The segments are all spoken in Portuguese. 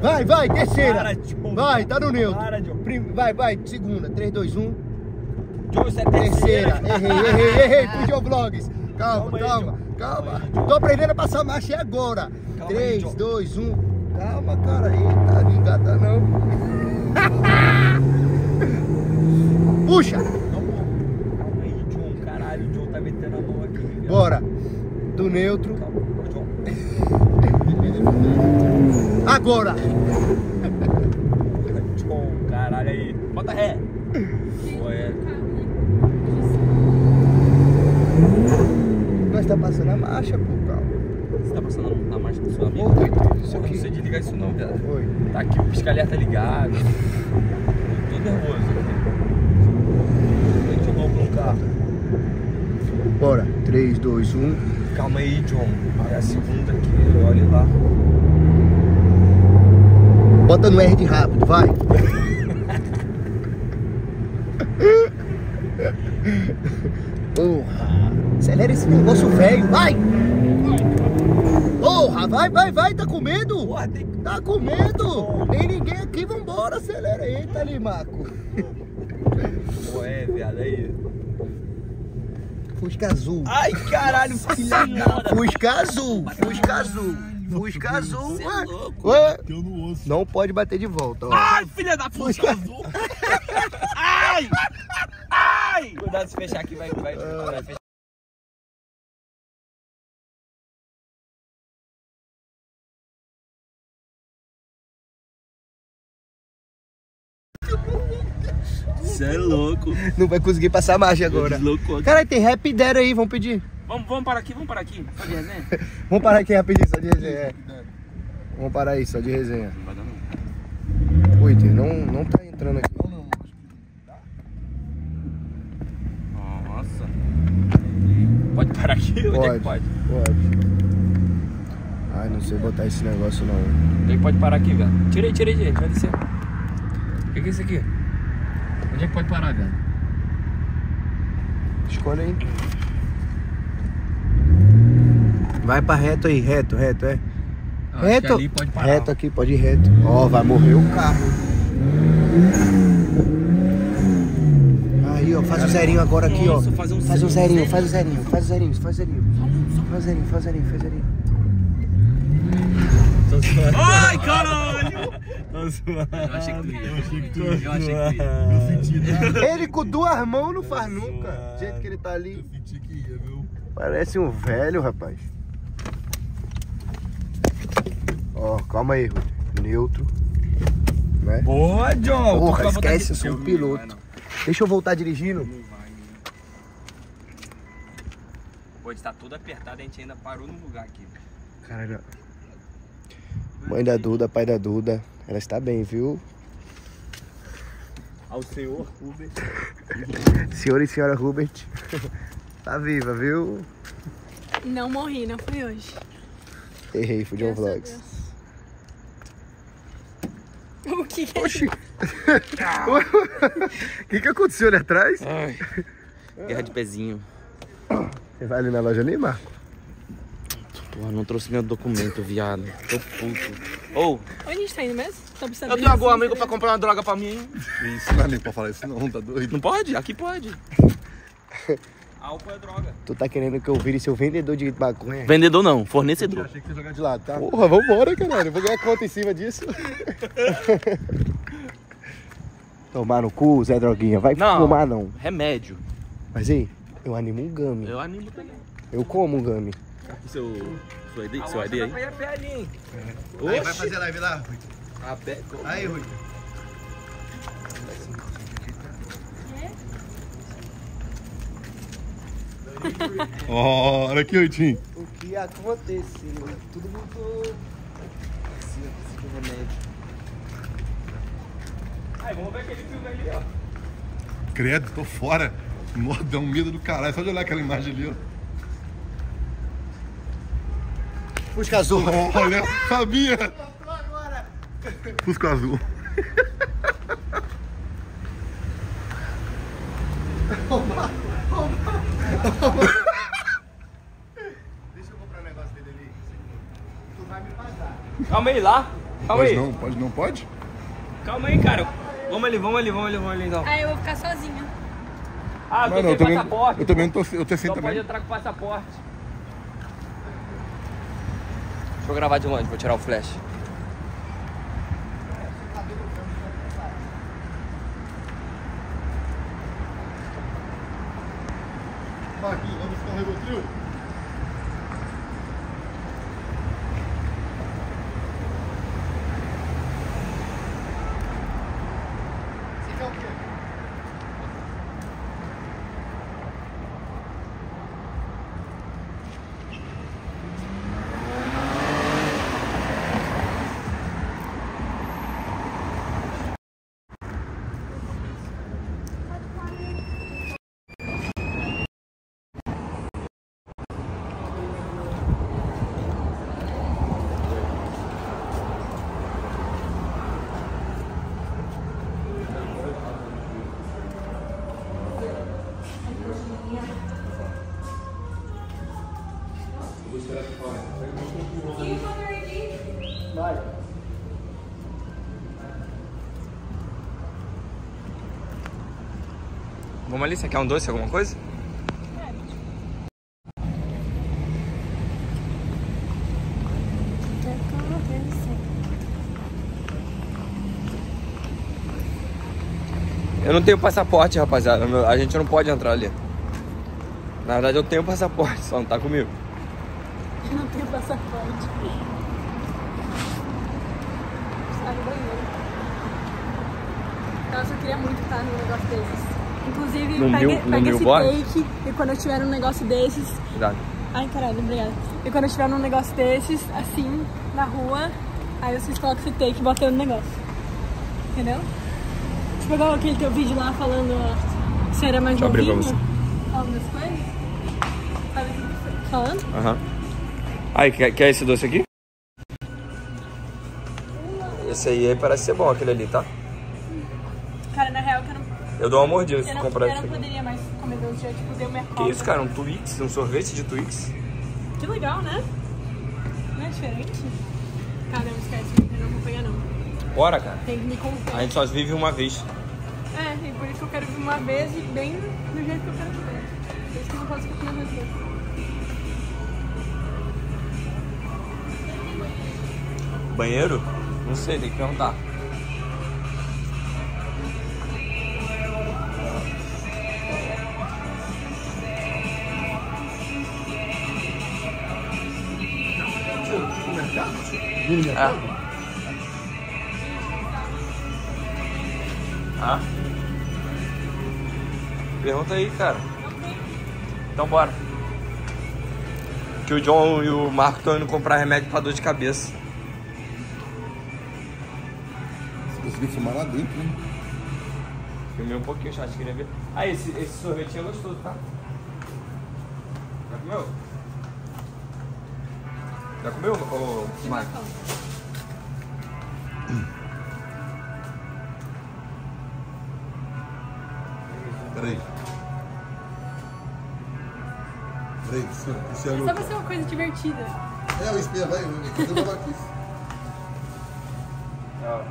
Vai, vai, terceira. Vai, tá no neutro. Para, Vai, vai, segunda. 3, 2, 1. John, isso é Terceira. terceira. Errei, errei, errei. Fugiu vlogs. Calma, Calma aí, calma, John. calma. Calma aí. Tô aprendendo a passar marcha e agora. Calma aí, 3, John. 2, 1. Calma, cara. Eita, não engata não. Puxa. Calma aí, John. Caralho, o John tá metendo a mão aqui. Bora. Do neutro. Agora. Caralho aí. Bota ré. Pô, é. Nós tá passando a marcha, pô, calma. Você tá passando na marcha do seu amigo? Isso Pô, aqui. Não sei desligar isso não, viado. Oi. Tá aqui o pisca-alerta ligado. Tô nervoso aqui. Tô de novo no carro. Bora. 3, 2, 1. Calma aí, John. É a segunda aqui, olha lá. Bota no R de rápido, vai. Porra. Acelera esse negócio velho, vai. Porra, vai, vai, vai, tá com medo? Porra, tem que. Tá com medo? Tem ninguém aqui, vambora, acelera. Eita, Limaco. Pô, é, viado, aí. Fusca azul. Ai, caralho, filha da. Fusca azul, Fusca azul. Fusca azul, Cê é louco. Ué, osso. Não pode bater de volta, ó. Ai, filha da puta azul. Ai! Ai! Cuidado se fechar aqui, vai, vai, vai fechar. Você é louco. Não vai conseguir passar a marcha agora. Deslocou. Cara, tem rap dera aí, vamos pedir. Vamos, vamos parar aqui, vamos parar aqui. Só de resenha? Vamos parar aqui rapidinho, só de resenha. é. Vamos parar aí, só de resenha. Não vai dar não. Oi, não, não tá entrando aqui. Não, não, Nossa. Pode parar aqui? Onde é Pode, que pode? pode. Ai, não sei botar esse negócio não. Onde é que pode parar aqui, velho? Tirei, tirei, tirei. Vai descer. O que que é isso aqui? Onde é que pode parar, velho? Escolhe aí. Vai pra reto aí, reto, reto, é. Acho reto. ali pode parar. Reto aqui, pode ir reto. Ó, vai morrer o carro. Aí, ó, faz o zerinho agora aqui, ó. fazer um Faz o zerinho, zerinho, faz o zerinho, faz o zerinho, faz o zerinho. Faz o zerinho, faz o zerinho, faz o zerinho. Ai, caralho! Tô zoando. Eu achei que tu ia. Eu achei que tu Eu ia. achei que tu ia. Eu senti? Ele com duas mãos não faz nunca. Do jeito que ele tá ali. Eu senti que ia, viu? Parece um velho, rapaz. Ó, calma aí, Rui. Neutro. Né? Boa, John! Porra, Tu esquece, eu sou um Não piloto. vai, não. Deixa eu voltar dirigindo. Não vai. Pode estar todo apertado, a gente ainda parou no lugar aqui. Caralho. Mãe da Duda, pai da Duda. Ela está bem, viu? Ao senhor Uber. Senhor e senhora Hubert. tá viva, viu? Não morri, não foi hoje. Errei, fui John Vlogs. O que que é Oxi. O que, que aconteceu ali atrás? Ai. Guerra de pezinho. Você vai ali na loja ali, Marco? Porra, não trouxe meu documento, viado. Tô puto. Ô, Onde a gente tá indo mesmo? Tô precisando eu tenho algum amigo pra comprar uma droga pra mim. Isso, não é nem pra falar isso não, tá doido? Não pode? Aqui pode. Álcool é droga. Tu tá querendo que eu vire seu vendedor de maconha? Vendedor não, fornecedor. Achei que ia jogar de lado, tá? Porra, vambora, caralho. Eu vou ganhar conta em cima disso. Tomar no cu, Zé Droguinha. Vai Não. fumar, não. Remédio. Mas aí, eu animo um gummy. Eu animo também. Eu como um gummy. Seu, seu ID, seu ID aí? Aí vai fazer live lá, Rui. A pé. Aí, Rui. Ó, olha aqui, Ruitinho. O que aconteceu? Tudo mudou. Assim, remédio. Aí, vamos ver aquele filme ali, ó. Credo, tô fora. Nossa, dá um medo do caralho. Só de olhar aquela imagem ali, ó. Fusca azul. Olha, sabia. Fusco azul. Deixa eu comprar um negócio dele ali. Tu vai me pagar. Calma aí lá. Calma Pode aí. não, pode não, pode? Calma aí, cara. Vamos ali, vamos ali, vamos ali, vamos ali então. Aí eu vou ficar sozinha. Ah, Mas tu não, eu tem também, passaporte. eu também tô, eu tô sem Só também. pode entrar com passaporte. Eu gravar de longe, vou tirar o flash. Aqui, vamos ficar um Rivotril? Vamos ali, você quer um doce, alguma coisa? Eu não tenho passaporte, rapaziada. A gente não pode entrar ali. Na verdade, eu tenho passaporte, só não tá comigo. Eu não tenho passaporte. Sai do banheiro. Eu queria muito estar num negócio desses. Inclusive, No pega, mil- no pega esse Milboard? take e quando eu tiver num negócio desses. Cuidado. Ai, caralho, obrigada. E quando eu tiver num negócio desses, assim, na rua, aí vocês colocam esse take e botam no negócio. Entendeu? Tipo, igual aquele teu vídeo lá falando ó, se era mais Deixa novinho. Falando das coisas. Sabe o falando? Aham. Aí, quer, quer esse doce aqui? Esse aí, aí parece ser bom, aquele ali, tá? Eu Eu dou uma mordida se eu comprar eu esse não poderia mais comer doce, já tipo, deu minha Que isso, cara? Um Twix, um sorvete de Twix. Que legal, né? Não é diferente? Cara, não esquece, eu não vou pegar não. Bora, cara. Tem que me A conter. gente só vive uma vez. É, e por isso que eu quero vir uma vez e bem do jeito que eu quero viver. Por isso que eu não posso ficar comendo. Banheiro? Não sei, tem que perguntar. Mercado? Ah? Pergunta aí, cara. Então bora. Que o John e o Marco estão indo comprar remédio pra dor de cabeça. Se conseguir fumar lá dentro, hein? Filmei um pouquinho, chat, queria ver. Ah, esse, esse sorvetinho é gostoso, tá? Já comeu? Já comeu, ô, Marco? Peraí. Peraí, Luciano. Luciano. Só pra ser uma coisa divertida. É, o espelho, vai, vai fazer uma aqui. Ó.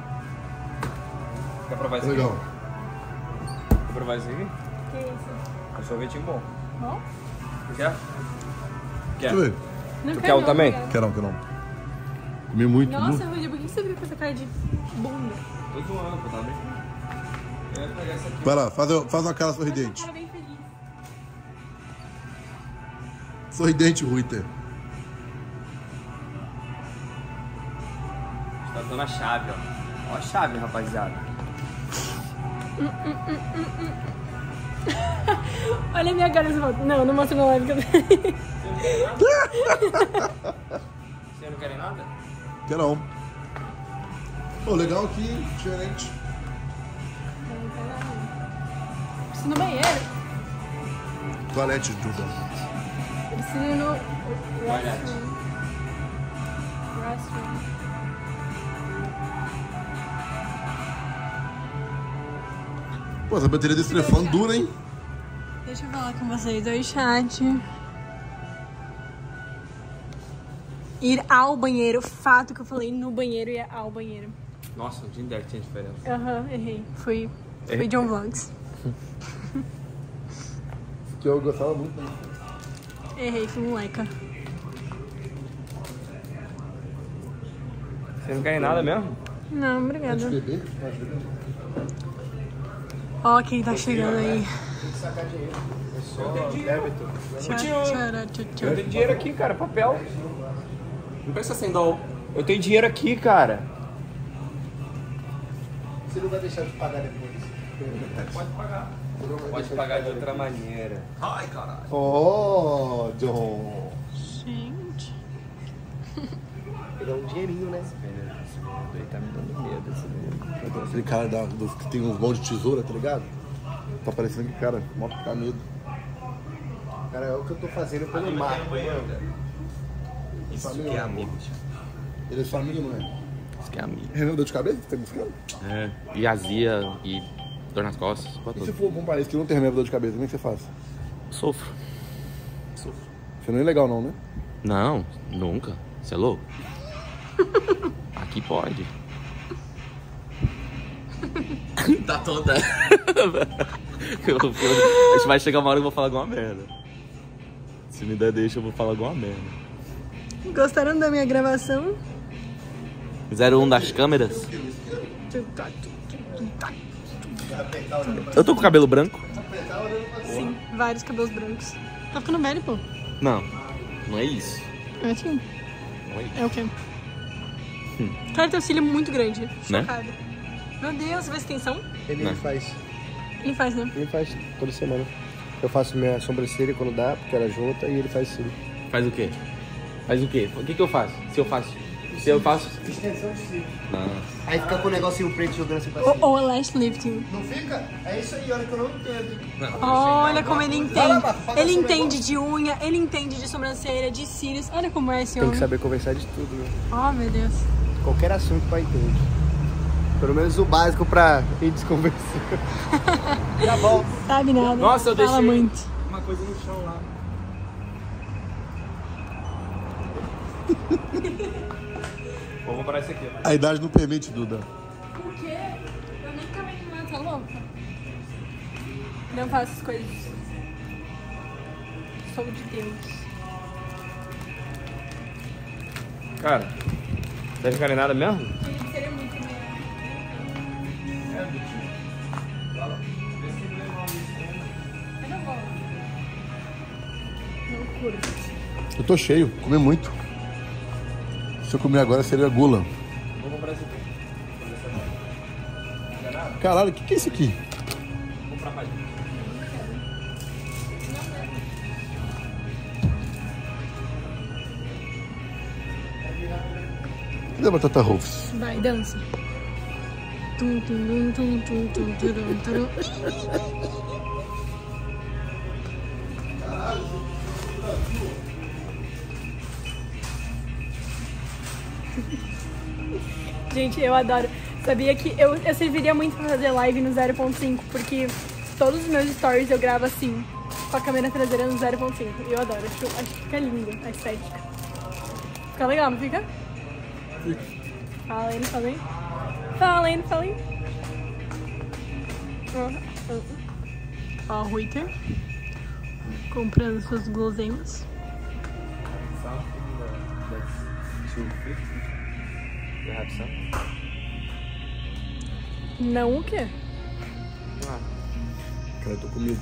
Quer provar isso Legal. aqui? Quer provar isso aqui? Que isso? É um sorvetinho bom. Bom? Quer? Quer? Deixa eu ver. Não Tu quero quer um não, também? obrigada. Quer não, quer não. Comi muito. Nossa, muito. Rudy, por que você veio com essa cara de bunda? Tô zoando, tá bem? Eu pegar essa aqui. Vai lá, faz, faz uma cara sorridente. cara bem feliz. Sorridente, Ruiter. Tá dando a chave, ó. Ó a chave, rapaziada. Olha a minha cara nessa foto. Não, não mostra na live que eu Vocês não querem nada? Quer não. Pô, legal aqui, diferente. Preciso ir no banheiro. Toalete, Duda. Preciso ir no Toalete. Restroom. Pô, essa bateria desse telefone dura, hein? Deixa eu falar com vocês. Oi, chat. Ir ao banheiro. Fato que eu falei no banheiro e ao banheiro. Nossa, o Tinder tinha diferença. Aham, errei. Foi, foi John Vlogs. Que eu gostava muito. Né? Errei, fui moleca. Você não quer nada mesmo? Não, obrigada. Pode beber? Ó, quem tá chegando aí. Tio, Tchara, tchu, tchu. eu tenho dinheiro aqui, cara, papel. Não pensa sem dó. Eu tenho dinheiro aqui, cara. Você não vai deixar de pagar depois. Pode pagar de outra maneira. Ai, caralho. Oh, John. Gente. Pegar um dinheirinho, né? Ele tá me dando medo esse. Aquele cara da, do- que tem uns mãos de tesoura, tá ligado? Tá parecendo que cara, mó ficar medo. Cara, é o que eu tô fazendo pelo Marco, mano. Isso que é amigo, tio. Ele é amiga, não é? Isso que é amigo. Renan dor de cabeça? Tá buscando? É. E azia e dor nas costas. E se for pra um país que não tem remédio pra dor de cabeça, como é que você faz? Sofro. Você não é legal não, né? Não, nunca. Você é louco? Aqui pode. tá toda. Eu- eu- a gente vai chegar uma hora que eu vou falar alguma merda. Se me der deixa, eu vou falar alguma merda. Gostaram da minha gravação? 01 das câmeras. Eu tô com o cabelo branco? Sim, vários cabelos brancos. Tá ficando velho, pô. Não, não é isso. É assim. Não é isso. É o quê? Cara, teu cílio é muito grande. Né? Chocada. Meu Deus, você faz extensão? Ele Não. faz. Ele faz, né? Ele faz toda semana. Eu faço minha sobrancelha quando dá, porque ela junta, e ele faz sim. Faz o quê? Faz o quê? O que, que eu faço? Se eu faço. Se eu faço. Extensão de cílio. Não. Aí fica com o negocinho preto jogando assim pra Ou, cima. ou a lash lifting. Não fica? É isso aí, olha que eu não entendo. Olha como ele entende. Ele entende de unha, ele entende de sobrancelha, de cílios. Olha como é esse Tem que homem. saber conversar de tudo, né? Oh, meu Deus. Qualquer assunto pra entender. Pelo menos o básico pra ir desconversando. Já volto. Sabe nada. Nossa, eu Fala deixei- muito. Uma coisa no chão lá. Vou comprar esse aqui. A idade não permite, Duda. Por quê? Eu nem caminho lá, tá louca? Não faço essas coisas. Sou de Deus. Cara, tá encarenada mesmo? Ele seria muito melhor. Eu não vou. Loucura. Eu tô cheio, comi muito. Se eu comer agora seria gula. Vou. Caralho, o que, que é isso aqui? Vou comprar. Cadê a batata Rolfs? Vai, dança. Tum, tum, tum, tum, tum, tum, turum, turum. Gente, eu adoro. Sabia que eu, eu serviria muito pra fazer live no 0.5, porque todos os meus stories eu gravo assim, com a câmera traseira no 0.5. Eu adoro, acho, acho que fica lindo a estética. Fica legal, não fica? Fica. Falem, falem. fala aí. Ó, o ruiter comprando suas guloseimas. Something some? Não o quê? Ah. Cara, eu tô com medo.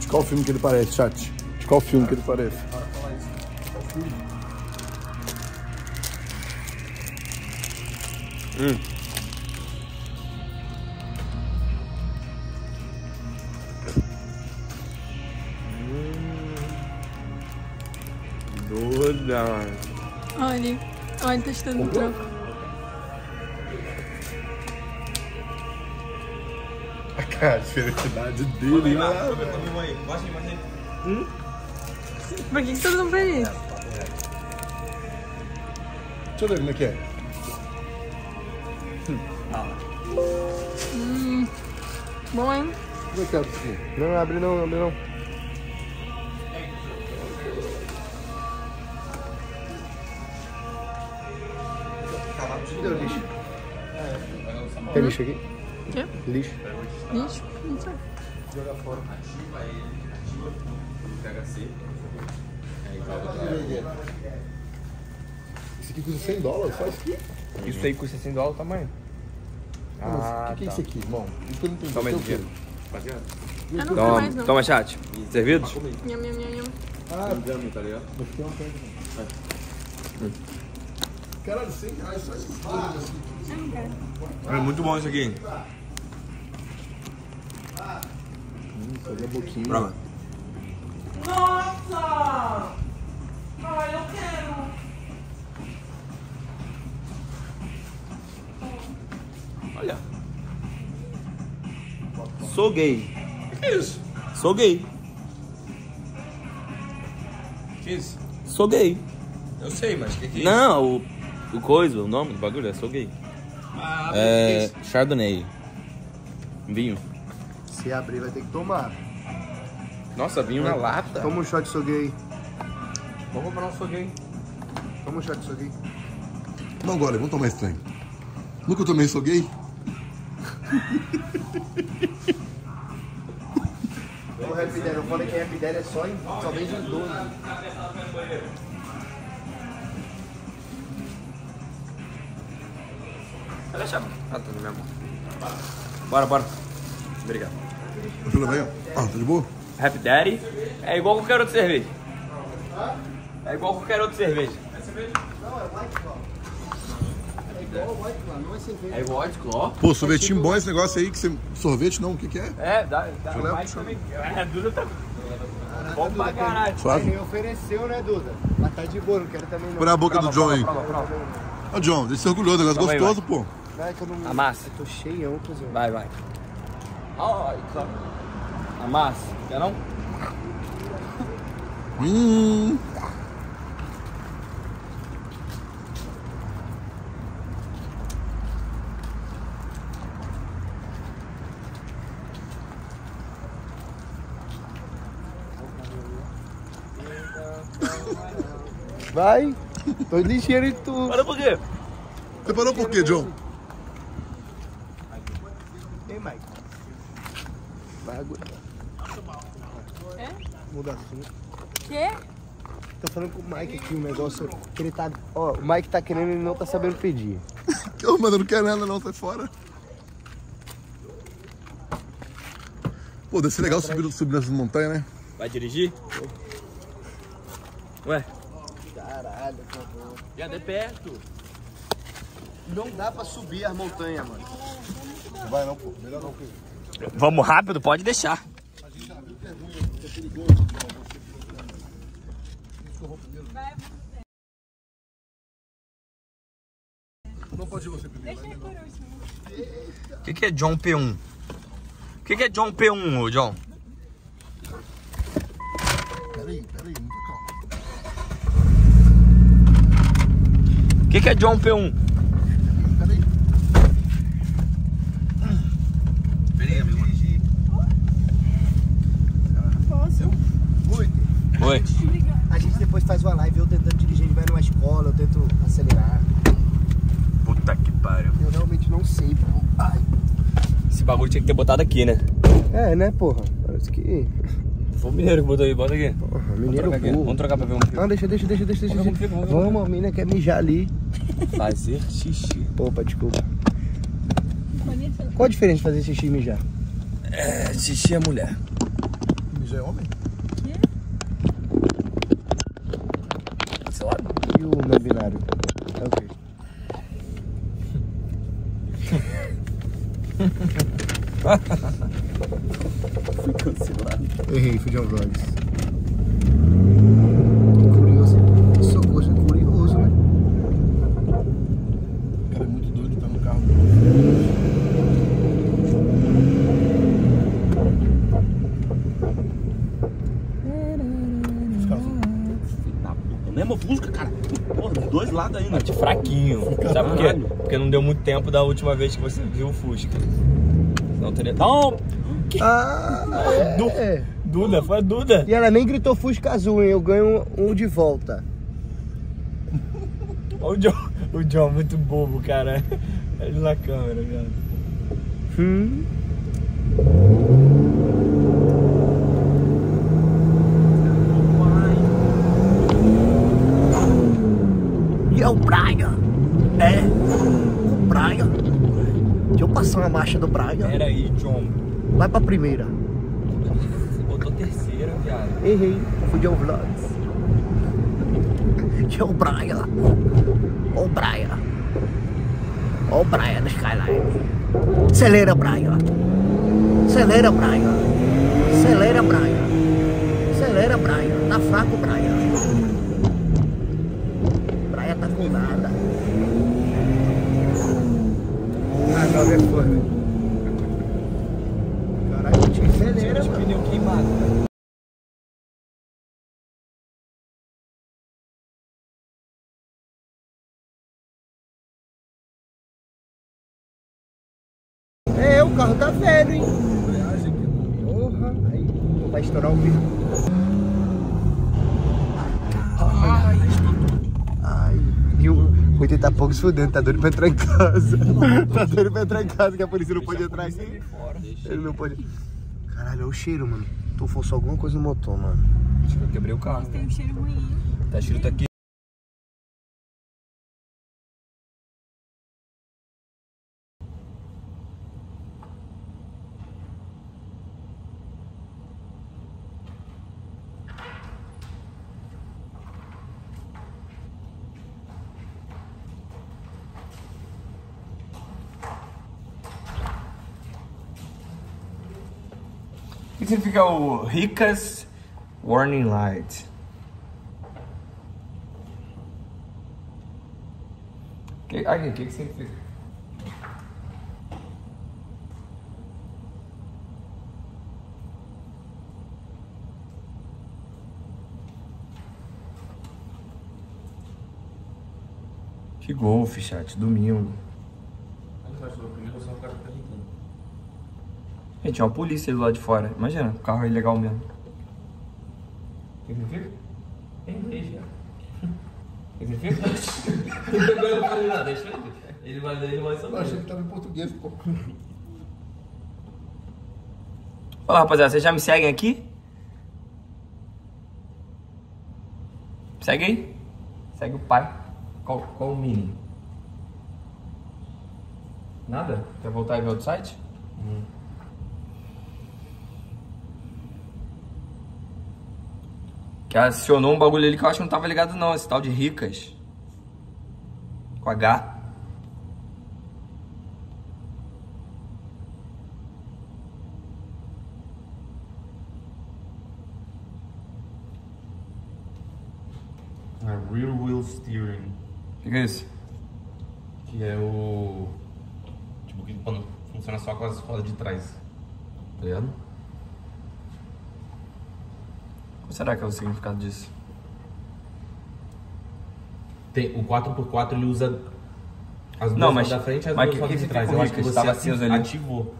De qual filme que ele parece, chat? De qual filme que ele parece? Ah, isso. Hum. Olha, olha, tá te dando um troco. Cara, a diferencidade dele, né? Por que, que todo mundo faz isso? Deixa eu ver como é que é. Bom, hein? Como é que é aqui? Não, abre não, abre não. Deu lixo. Tem lixo aqui? Quê? Lixo. Lixo? Não sei. Joga fora. Esse aqui custa 100 dólares, só isso aqui? Isso aí custa 100 dólares o tamanho. Mas Ah, o que, que é tá. isso aqui, irmão? Isso eu não entendi. Toma aí, Isso é o quê? dinheiro. Eu não Toma, mais, não. toma chat. Servidos? Nham, nham, nham, nham. tá ligado? Caralho, 100 reais só esse. Eu quero. É muito bom isso aqui. Fazer a boquinha. Prova. Olha. Sou gay. Que é isso? Sou gay. Que isso? Sou gay. Eu sei, mas o que, que é Não, o, o coisa, o nome do bagulho é sou gay. Ah, É. Chardonnay. Vinho. Se abrir, vai ter que tomar. Nossa, vinho na lata. Toma um shot, sou gay. Vou comprar um foguinho. Toma um shot, sou gay. Não, Gole, vamos tomar esse trem. Nunca tomei, sou gay? O Happy Daddy, eu falei que Happy Daddy é só em, só vende em 12. A chave. Ah, tá na minha mão. Bora, bora. Obrigado. Aí. ó. Ah, tá de boa? Happy Daddy é igual qualquer outra cerveja. É igual qualquer outra cerveja. É igual o White Claw, não é cerveja. É igual White Claw? Pô, sorvetinho bom esse negócio aí que você. Sorvete não, o que, que é? É, dá. dá eu levar mais pro também. É, Duda tá. Bom pra caralho. Ele Suave? nem ofereceu, né, Duda? Mas tá de boa, não quero também não. Por a boca do John aí. Prova, prova. Ó, John, deixa eu ser orgulhoso, negócio Toma aí, gostoso, pô. É que eu não... Amassa. Eu tô cheião, cuzão. Vai, vai. Ai, claro. Amassa. Quer não? Hum. Vai. Tô ligeiro em tudo. Para por quê? Você parou por quê, John? Ei, Mike. Vai aguentar. É? Assunto. Quê? Tô falando com o Mike aqui um negócio que ele tá... Ó, o Mike tá querendo e ele não tá sabendo pedir. Eu, mano, eu não quero nada não, sai fora. Pô, deve ser legal subir, subir nessas montanhas, né? Vai dirigir? Ué, Caralho, por favor. já é perto. Não dá pra subir as montanhas, mano. Não vai não, pô. Melhor não. Vamos rápido, pode deixar. Não pode ir você primeiro. Deixa por último. O que, que é John P1? O que, que é John P1, ô John? Peraí, peraí, muita calma. O que, que é John P1? Peraí. Posso? Muito. Oi. A gente depois faz uma live, eu tentando dirigir, a gente vai numa escola, eu tento acelerar. Puta que pariu. Eu realmente não sei, pô. Ai. Esse bagulho tinha que ter botado aqui, né? É, né, porra? Parece que... Foi o mineiro que botou aí, bota aqui. Porra, Vamos mineiro trocar aqui. burro. Vamos trocar pra ver um filme. Não, deixa, deixa, deixa, deixa, deixa. Vamos um filme, vamos Vamos, a mina quer mijar ali. Fazer xixi. Opa, desculpa. Qual a diferença de fazer xixi e mijar? É, xixi é mulher. Já é homem? Sei lá. E o não binário? É o quê? Fui cancelado. Errei, fui de Vlogs. Curioso. Sou gosto curioso, né? O cara é muito doido, tá no carro. Os caras são- Mesma música, cara. Lados ainda. De fraquinho. Sabe por quê? Porque não deu muito tempo da última vez que você viu o Fusca. Não teria. Não! Ah, é. Duda, foi a Duda. E ela nem gritou Fusca Azul, hein? Eu ganho um de volta. Olha o John, o John muito bobo, cara. Ele na câmera, cara. Hum. E é o Braga. É, o Braga. Deixa marcha do Braga. Pera aí, John. Vai pra primeira. Você botou terceira, viado. Errei, fui de Vlogs. É o Braga. Ó o Braga. Ó o Braga no Skyline. Acelera, Braga. Acelera, Braga. Acelera, Braga. Acelera, Braga. Tá fraco, Braga. Braga tá com nada. Ah, não, é foda. Caralho, te acelera, mano. Pneu queimado. É, o carro tá velho, hein? Porra, aí vai estourar o vidro. Ai, ai. E o 80 poucos fudendo, tá doido pra entrar em casa. tá doido pra entrar em casa, que a polícia não pode entrar aqui. Ele não pode. Caralho, olha o cheiro, mano. Tu forçou alguma coisa no motor, mano. Acho que eu quebrei o carro. Tem um cheiro ruim. Tá escrito aqui. Significa o Ricas Warning Light? Que, aqui, o que, que significa? Que golfe, chat, domingo. Gente, tinha uma polícia ali lá de fora. Imagina, o carro é ilegal mesmo. O que significa? Inglês, cara. O que significa? Agora eu falei nada, deixa ele. Ele vai, ele vai Eu saber. achei que tava em português, pô. Fala, rapaziada, vocês já me seguem aqui? Segue aí. Segue o pai. Qual, qual o mini? Nada? Quer voltar e ver outro site? Que acionou um bagulho ali que eu acho que não tava ligado não, esse tal de ricas. Com H. A Rear Wheel Steering. O que, que é isso? Que é o. Tipo, que quando funciona só com as rodas de trás. Tá ligado? Qual será que é o significado disso? Tem, o 4x4 ele usa as duas Não, mas- da frente e as mas duas que- rodas que de trás. Eu o acho que você Tava ati- cinza ali. ativou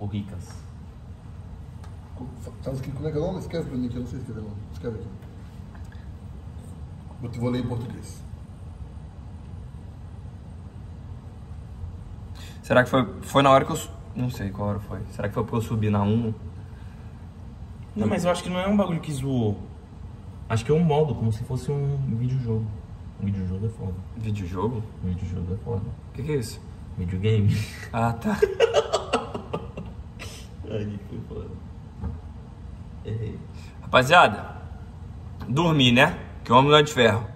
o Ricas. Sabe que- como é que é o nome? Escreve pra mim aqui, eu não sei escrever o nome. Escreve aqui. Eu te vou ler em português. Será que foi, foi na hora que eu. Não sei qual hora foi. Será que foi porque eu subi na 1? Não, mas eu acho que não é um bagulho que zoou. Acho que é um modo, como se fosse um videojogo. Um videojogo é foda. Videojogo? Um videojogo é foda. O que, que é isso? Videogame. Ah, tá. Aí foi foda. Errei. Rapaziada, dormir, né? Que homem não é de ferro.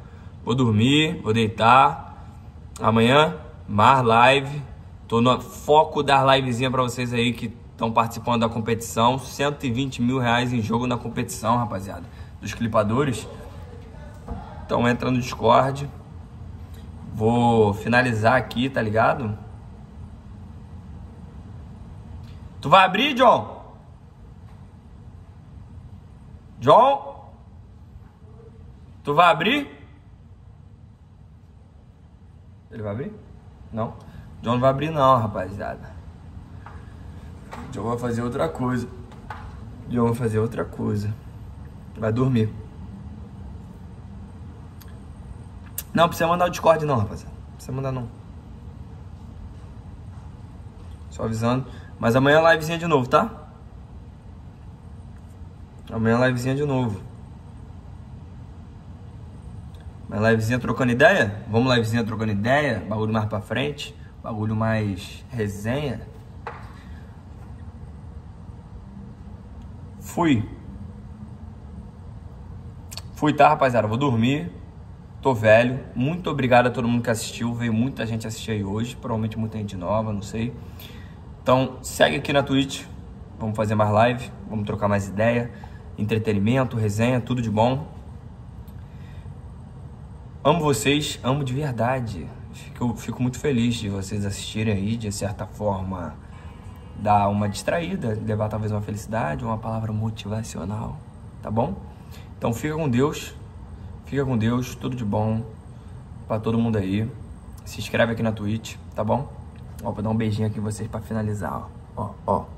Vou dormir, vou deitar. Amanhã, mais live. Tô no foco das livezinhas pra vocês aí que estão participando da competição. 120 mil reais em jogo na competição, rapaziada. Dos clipadores. Então entra no Discord. Vou finalizar aqui, tá ligado? Tu vai abrir, John? John? Tu vai abrir? Ele vai abrir? Não. John não vai abrir não, rapaziada. John vai fazer outra coisa. John vai fazer outra coisa. Vai dormir. Não, precisa mandar o Discord não, rapaziada. Precisa mandar não. Só avisando. Mas amanhã é livezinha de novo, tá? Amanhã é livezinha de novo. Mas livezinha trocando ideia? Vamos livezinha trocando ideia? Bagulho mais pra frente? Bagulho mais resenha? Fui. Fui, tá, rapaziada? Vou dormir. Tô velho. Muito obrigado a todo mundo que assistiu. Veio muita gente assistir aí hoje. Provavelmente muita gente nova, não sei. Então, segue aqui na Twitch. Vamos fazer mais live. Vamos trocar mais ideia. Entretenimento, resenha, tudo de bom. Amo vocês, amo de verdade. Fico, fico muito feliz de vocês assistirem aí, de certa forma, dar uma distraída, levar talvez uma felicidade, uma palavra motivacional, tá bom? Então fica com Deus, fica com Deus, tudo de bom pra todo mundo aí. Se inscreve aqui na Twitch, tá bom? Ó, vou dar um beijinho aqui em vocês pra finalizar, ó. Ó, ó.